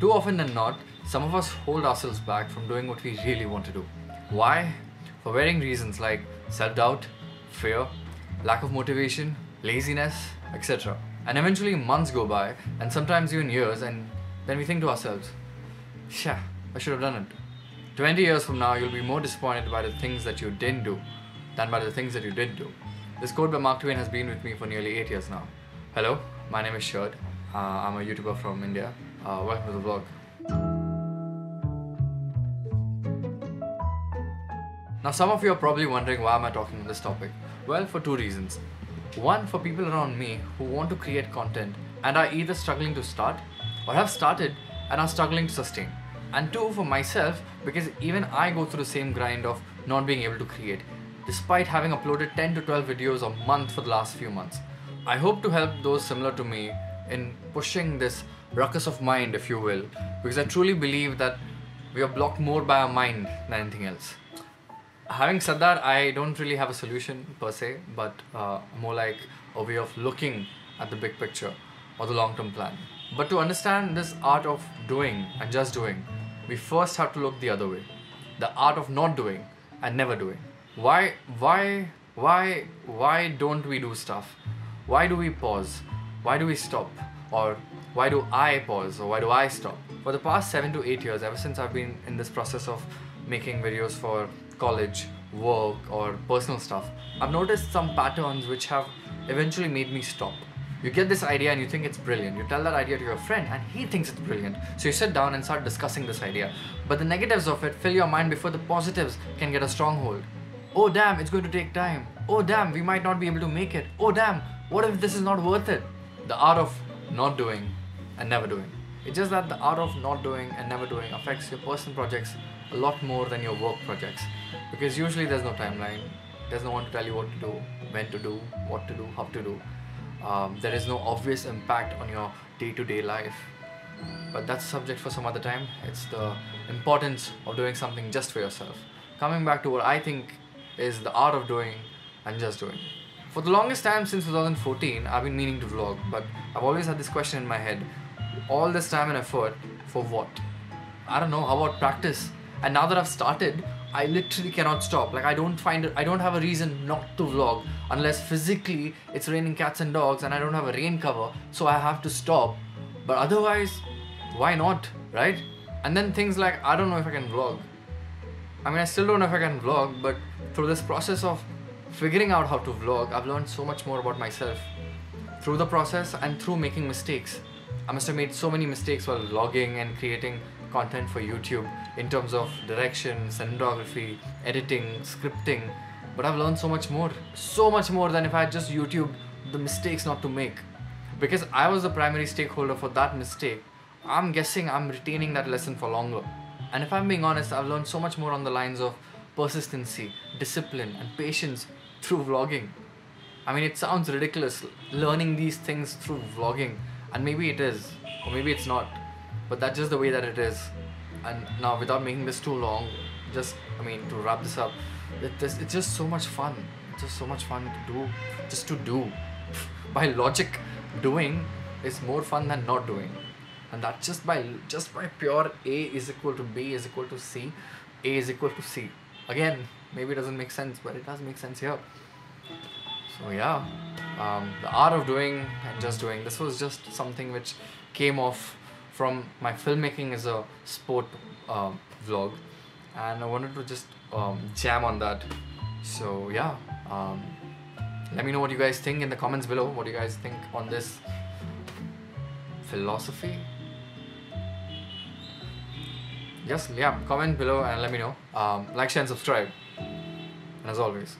Too often than not, some of us hold ourselves back from doing what we really want to do. Why? For varying reasons like self doubt, fear, lack of motivation, laziness, etc. And eventually, months go by, and sometimes even years, and then we think to ourselves, yeah, I should have done it. 20 years from now, you'll be more disappointed by the things that you didn't do than by the things that you did do. This quote by Mark Twain has been with me for nearly 8 years now. Hello, my name is Sharad. Uh, I'm a YouTuber from India. Uh, welcome to the vlog. Now, some of you are probably wondering why am I talking on this topic? Well, for two reasons. One, for people around me who want to create content and are either struggling to start or have started and are struggling to sustain. And two, for myself, because even I go through the same grind of not being able to create, despite having uploaded 10 to 12 videos a month for the last few months. I hope to help those similar to me in pushing this ruckus of mind, if you will, because I truly believe that we are blocked more by our mind than anything else. Having said that, I don't really have a solution per se, but uh, more like a way of looking at the big picture or the long term plan. But to understand this art of doing and just doing, we first have to look the other way the art of not doing and never doing. Why, why, why, why don't we do stuff? Why do we pause? Why do we stop? Or why do I pause? Or why do I stop? For the past seven to eight years, ever since I've been in this process of making videos for college, work, or personal stuff, I've noticed some patterns which have eventually made me stop. You get this idea and you think it's brilliant. You tell that idea to your friend and he thinks it's brilliant. So you sit down and start discussing this idea. But the negatives of it fill your mind before the positives can get a stronghold. Oh damn, it's going to take time. Oh damn, we might not be able to make it. Oh damn, what if this is not worth it? The art of not doing and never doing. It's just that the art of not doing and never doing affects your personal projects a lot more than your work projects. Because usually there's no timeline, there's no one to tell you what to do, when to do, what to do, how to do. Um, there is no obvious impact on your day to day life. But that's a subject for some other time. It's the importance of doing something just for yourself. Coming back to what I think is the art of doing and just doing. For the longest time since 2014, I've been meaning to vlog, but I've always had this question in my head all this time and effort for what? I don't know, how about practice? And now that I've started, I literally cannot stop. Like I don't find it, I don't have a reason not to vlog unless physically it's raining cats and dogs and I don't have a rain cover, so I have to stop. But otherwise, why not, right? And then things like I don't know if I can vlog. I mean, I still don't know if I can vlog, but through this process of figuring out how to vlog, I've learned so much more about myself through the process and through making mistakes. I must have made so many mistakes while vlogging and creating content for YouTube in terms of direction, cinematography, editing, scripting. But I've learned so much more. So much more than if I had just YouTube the mistakes not to make. Because I was the primary stakeholder for that mistake, I'm guessing I'm retaining that lesson for longer. And if I'm being honest, I've learned so much more on the lines of persistency, discipline, and patience through vlogging. I mean, it sounds ridiculous learning these things through vlogging, and maybe it is, or maybe it's not. But that's just the way that it is. And now without making this too long just i mean to wrap this up it, this, it's just so much fun. It's just so much fun to do just to do. By logic doing is more fun than not doing. And that's just by just by pure a is equal to b is equal to c a is equal to c again maybe it doesn't make sense but it does make sense here. So yeah. Um, the art of doing and just doing. This was just something which came off from my filmmaking as a sport uh, vlog. And I wanted to just um, jam on that. So yeah. Um, let me know what you guys think in the comments below. What do you guys think on this philosophy yes yeah comment below and let me know. Um, like share and subscribe. And as always